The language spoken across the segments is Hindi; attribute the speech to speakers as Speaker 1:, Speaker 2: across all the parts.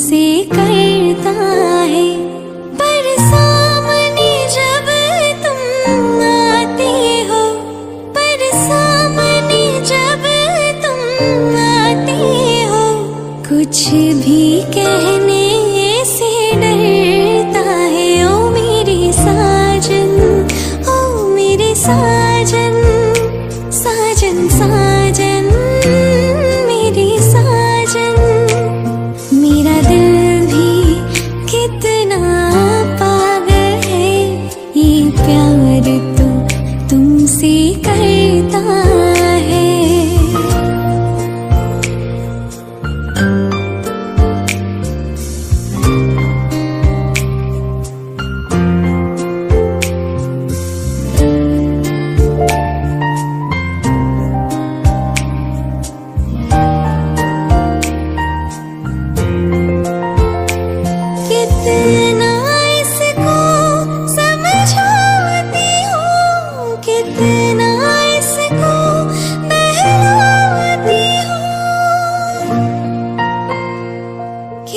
Speaker 1: तुमसे करता है, पर सामने जब तुम आते हो, पर सामने जब तुम आते हो, कुछ भी कहने किसी करता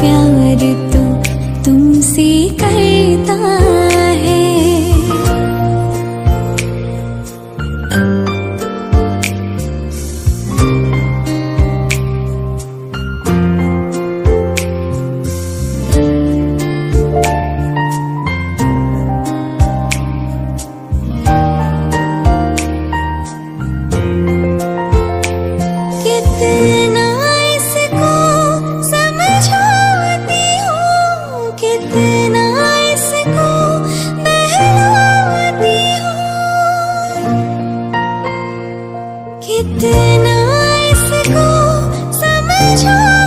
Speaker 1: feel इतना इसको समझो।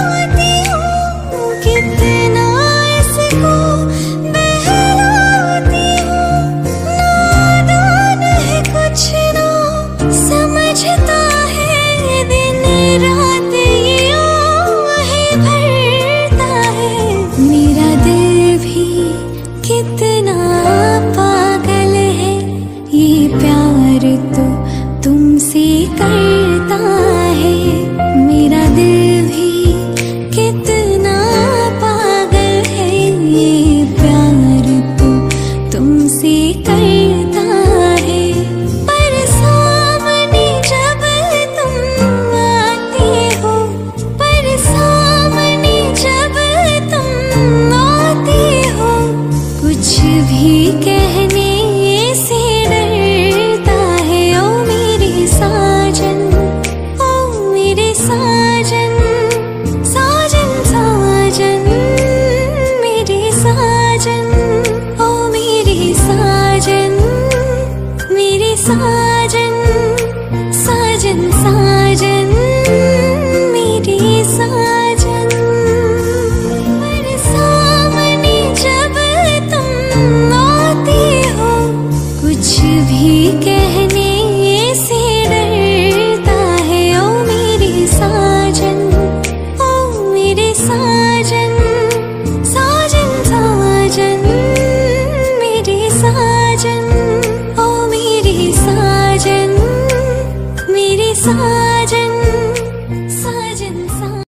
Speaker 1: साजन साजन सा